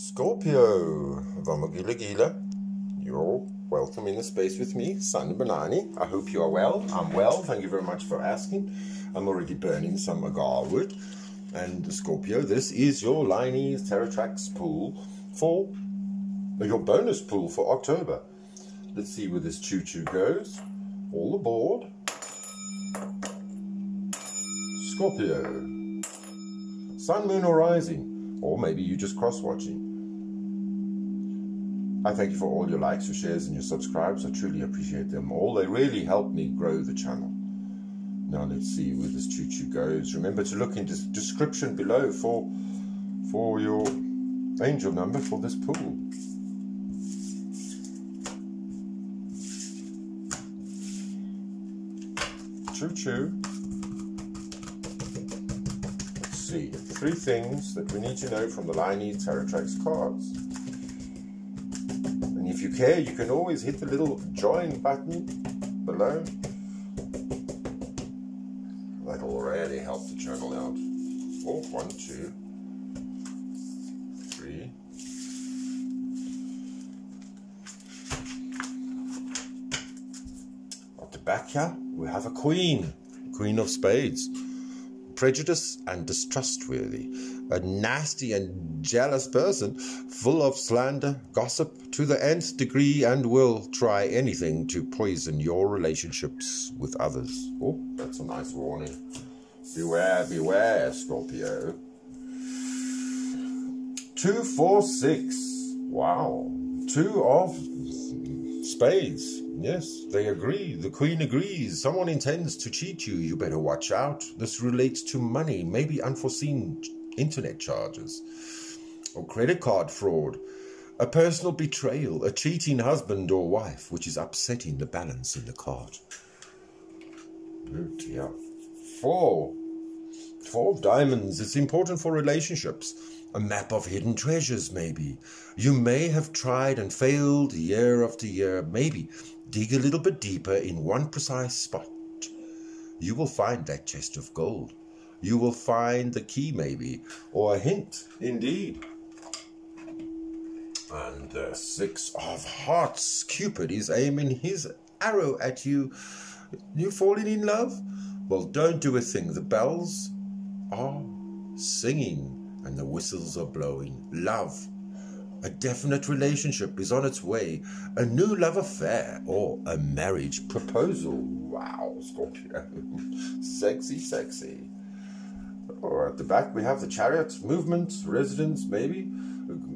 Scorpio, Vamagila Gila, you're welcome in the space with me, Sun Banani. I hope you are well. I'm well, thank you very much for asking. I'm already burning some agar wood. And Scorpio, this is your Lionese Tarotrax pool for your bonus pool for October. Let's see where this choo choo goes. All aboard. Scorpio. Sun, moon, or rising. Or maybe you just cross watching. I thank you for all your likes, your shares, and your subscribes. I truly appreciate them all. They really help me grow the channel. Now let's see where this choo choo goes. Remember to look in the description below for for your angel number for this pool. Choo choo. Let's see. Three things that we need to know from the Lionese Tarotrax cards. Care, you can always hit the little join button below. That'll really help the channel out. Oh, one, two, three. At the back here, we have a queen, queen of spades. Prejudice and distrustworthy, a nasty and jealous person, full of slander, gossip to the nth degree, and will try anything to poison your relationships with others. Oh, that's a nice warning. Beware, beware, Scorpio. Two, four, six. Wow. Two of spades. Yes, they agree. The queen agrees. Someone intends to cheat you. You better watch out. This relates to money, maybe unforeseen internet charges, or credit card fraud, a personal betrayal, a cheating husband or wife, which is upsetting the balance in the card. Oh dear. Four. Four of diamonds. It's important for relationships. A map of hidden treasures, maybe. You may have tried and failed year after year. Maybe dig a little bit deeper in one precise spot. You will find that chest of gold. You will find the key, maybe, or a hint, indeed. And the six of hearts. Cupid is aiming his arrow at you. You falling in love? Well, don't do a thing. The bells are singing and the whistles are blowing. Love. A definite relationship is on its way. A new love affair or a marriage proposal. Wow, Scorpio. sexy, sexy. Or at the back we have the chariot, movement, residence, maybe.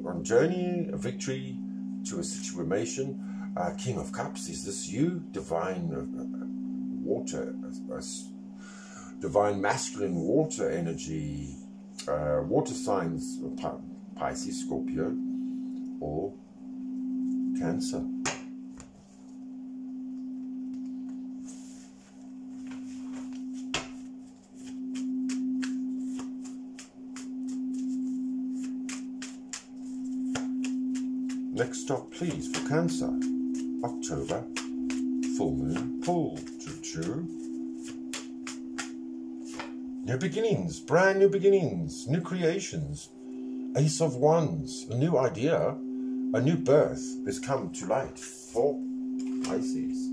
On journey, a victory to a situation. Uh, King of Cups, is this you? Divine uh, water, uh, divine masculine water energy, uh, water signs, Pisces, Scorpio, or Cancer. Next stop, please, for Cancer. October, full moon, pool, choo-choo. New beginnings, brand new beginnings, new creations. Ace of Wands, a new idea, a new birth has come to light for Pisces.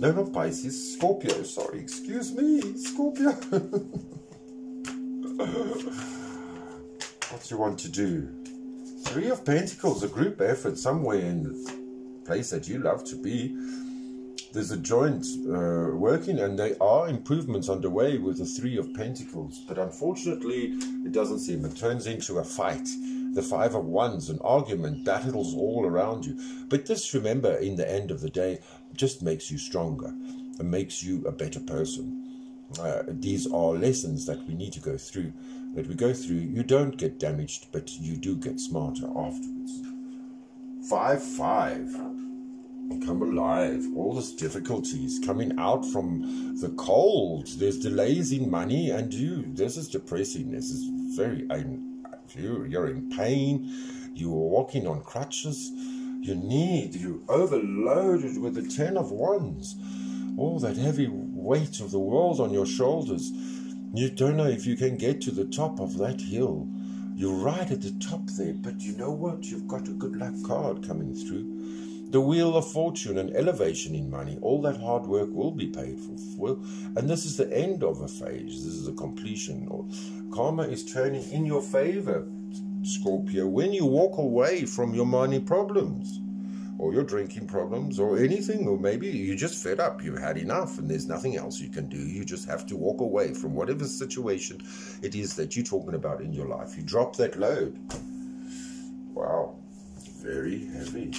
No, not Pisces, Scorpio, sorry, excuse me, Scorpio. what do you want to do? Three of Pentacles, a group effort somewhere in the place that you love to be. There's a joint uh, working and there are improvements underway with the Three of Pentacles. But unfortunately, it doesn't seem. It turns into a fight. The Five of Wands, an argument, battles all around you. But just remember, in the end of the day, just makes you stronger and makes you a better person. Uh, these are lessons that we need to go through that we go through, you don't get damaged, but you do get smarter afterwards. 5 5. Come alive. All these difficulties coming out from the cold. There's delays in money, and you. This is depressing. This is very. You're in pain. You are walking on crutches. You need. You overloaded with the Ten of Wands. All that heavy weight of the world on your shoulders you don't know if you can get to the top of that hill. You're right at the top there, but you know what? You've got a good luck card coming through. The wheel of fortune and elevation in money. All that hard work will be paid for. And this is the end of a phase. This is a completion. Karma is turning in your favor, Scorpio. When you walk away from your money problems or your drinking problems or anything, or maybe you're just fed up, you've had enough, and there's nothing else you can do. You just have to walk away from whatever situation it is that you're talking about in your life. You drop that load. Wow, very heavy.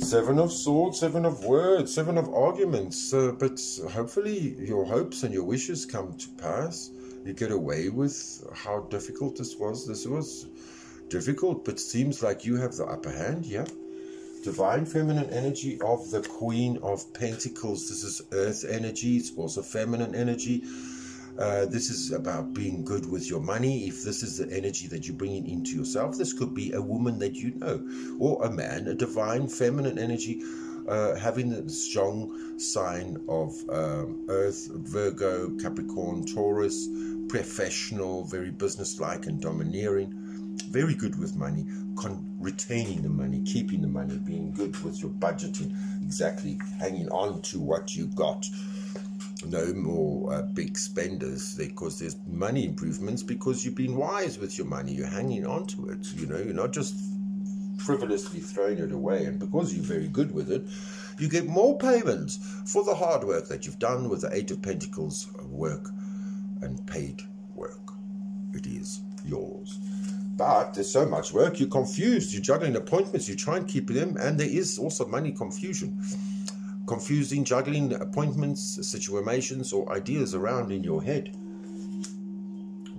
Seven of swords, seven of words, seven of arguments. Uh, but hopefully, your hopes and your wishes come to pass you get away with how difficult this was. This was difficult, but seems like you have the upper hand, yeah? Divine feminine energy of the Queen of Pentacles. This is earth energy, it's also feminine energy. Uh, this is about being good with your money. If this is the energy that you're bringing into yourself, this could be a woman that you know, or a man, a divine feminine energy uh, having a strong sign of um, Earth, Virgo, Capricorn, Taurus, professional, very businesslike and domineering, very good with money, retaining the money, keeping the money, being good with your budgeting, exactly hanging on to what you got. No more uh, big spenders because there's money improvements because you've been wise with your money. You're hanging on to it. You know, you're not just frivolously throwing it away. And because you're very good with it, you get more payments for the hard work that you've done with the Eight of Pentacles work and paid work. It is yours. But there's so much work, you're confused. You're juggling appointments, you try and keep them, and there is also money confusion. Confusing, juggling appointments, situations, or ideas around in your head.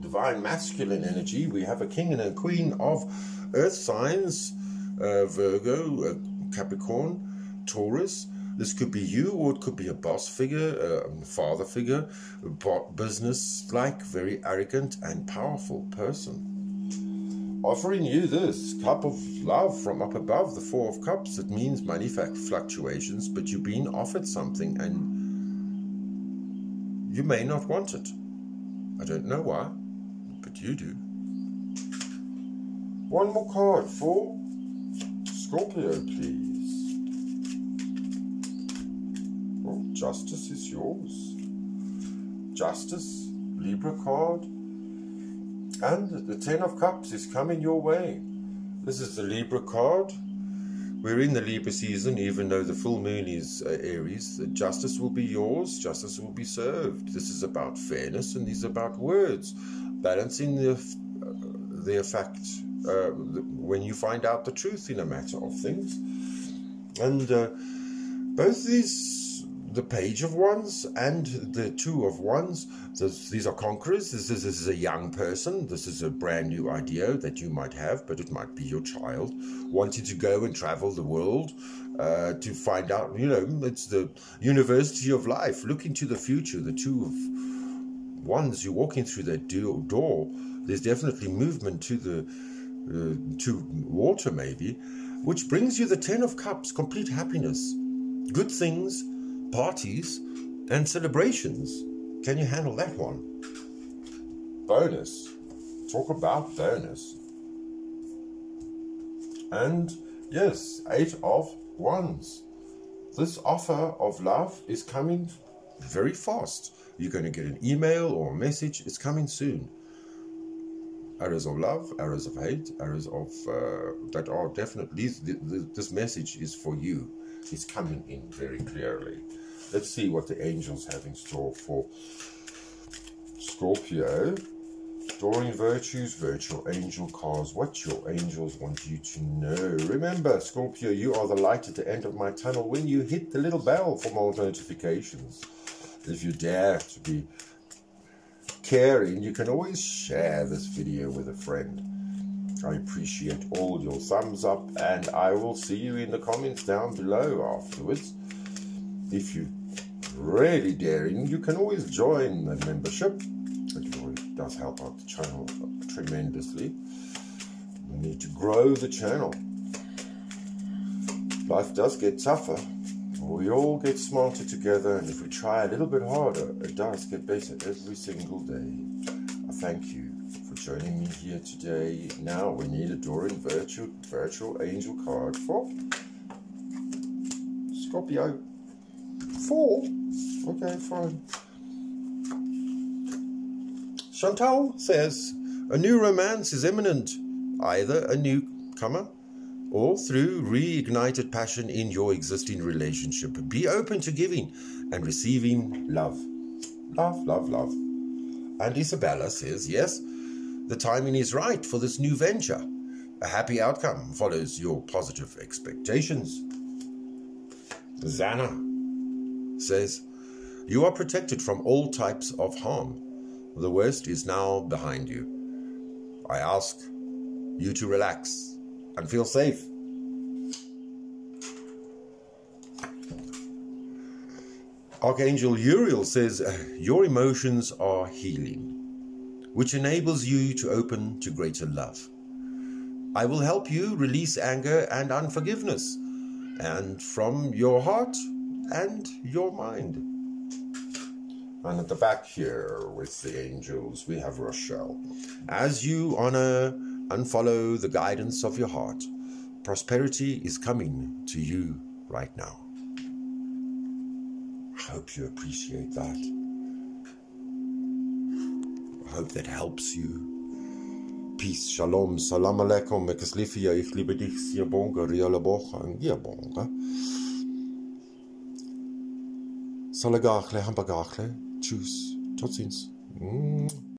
Divine masculine energy, we have a king and a queen of earth signs, uh, Virgo, uh, Capricorn, Taurus, this could be you, or it could be a boss figure, a father figure, a business like, very arrogant and powerful person. Offering you this cup of love from up above, the Four of Cups. It means money fluctuations, but you've been offered something and you may not want it. I don't know why, but you do. One more card for Scorpio, please. Justice is yours. Justice, Libra card. And the Ten of Cups is coming your way. This is the Libra card. We're in the Libra season, even though the full moon is uh, Aries. Justice will be yours. Justice will be served. This is about fairness, and these are about words, balancing the uh, the effect uh, when you find out the truth in a matter of things. And uh, both these the page of wands and the two of wands. This, these are conquerors. This is, this is a young person. This is a brand new idea that you might have, but it might be your child wanting to go and travel the world uh, to find out. You know, it's the university of life. Look into the future. The two of wands. You're walking through that door. There's definitely movement to the uh, to water, maybe, which brings you the Ten of Cups, complete happiness, good things parties and celebrations. Can you handle that one? Bonus. Talk about bonus. And yes, eight of wands. This offer of love is coming very fast. You're going to get an email or a message. It's coming soon. Arrows of love, arrows of hate, arrows of uh, that are definitely this message is for you. It's coming in very clearly. Let's see what the angels have in store for Scorpio. Doreen Virtue's, virtual angel cards. What your angels want you to know. Remember, Scorpio, you are the light at the end of my tunnel when you hit the little bell for more notifications. If you dare to be caring, you can always share this video with a friend. I appreciate all your thumbs up and I will see you in the comments down below afterwards. If you really daring, you can always join the membership. It does help out the channel tremendously. We need to grow the channel. Life does get tougher. We all get smarter together, and if we try a little bit harder, it does get better every single day. I thank you for joining me here today. Now we need a Doreen Virtue virtual angel card for Scorpio. Four. Okay, fine. Chantal says a new romance is imminent, either a newcomer or through reignited passion in your existing relationship. Be open to giving and receiving love. Love, love, love. And Isabella says, yes, the timing is right for this new venture. A happy outcome follows your positive expectations. Zana says, You are protected from all types of harm. The worst is now behind you. I ask you to relax and feel safe. Archangel Uriel says, Your emotions are healing, which enables you to open to greater love. I will help you release anger and unforgiveness, and from your heart and your mind. And at the back here with the angels, we have Rochelle. As you honor and follow the guidance of your heart, prosperity is coming to you right now. I hope you appreciate that. I hope that helps you. Peace, shalom, salam alaikum, mekislifia, ich liebe dich, sehr bonga, riala bocha, ja bonga. Salagachle, hambagachle, tschüss, tot ziens. Mm.